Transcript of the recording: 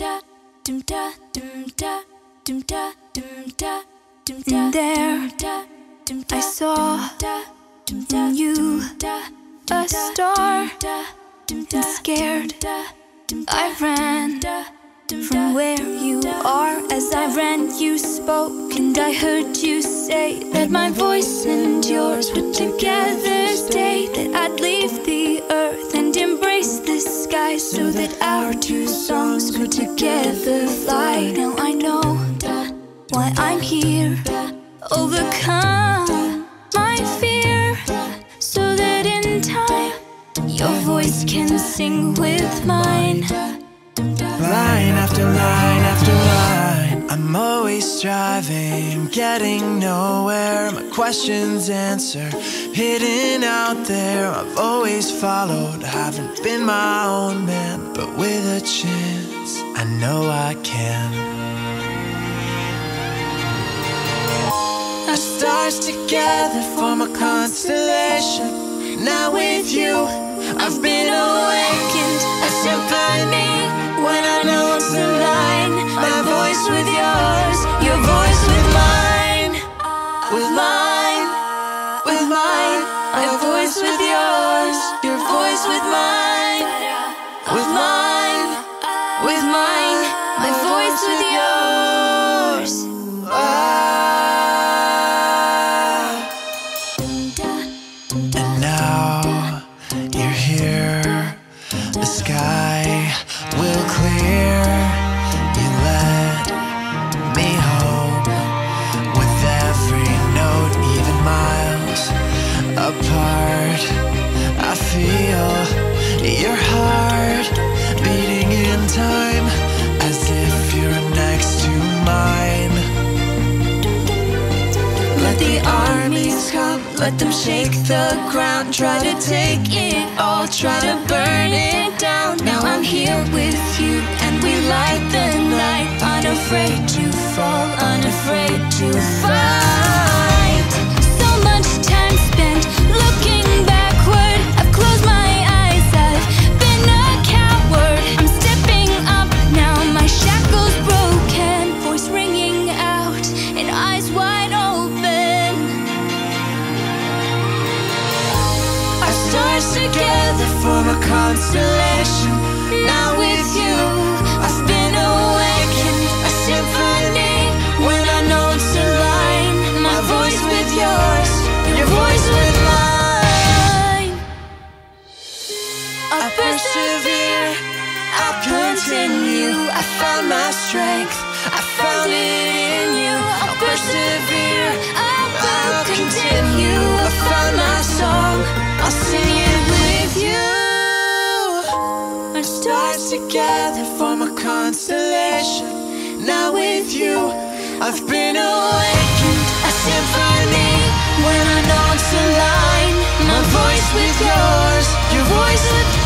In there, I saw in you a star, and scared, I ran from where you are. As I ran, you spoke, and I heard you say that my voice and yours would together stay. That I'd leave the earth and embrace the sky, so that our two songs could together fly. Now I know why I'm here, overcome my fear, so that in time your voice can sing with mine. Line after line after line I'm always striving, getting nowhere. My questions answered, hidden out there. I've always followed, haven't been my own man But with a chance, I know I can. Our stars together form a constellation. Now with you, I've been awakened A symphony when I know it's the line My voice with yours, your voice with mine. With mine, with mine. My voice with yours, your voice with mine. With mine, with mine. My voice with yours ground. Try to take it all, try to burn it down. Now I'm here with you, and we light the night. Unafraid to fall, unafraid to fight. With you, I've been awakened. A symphony when I know it's a line. My voice with yours, your voice with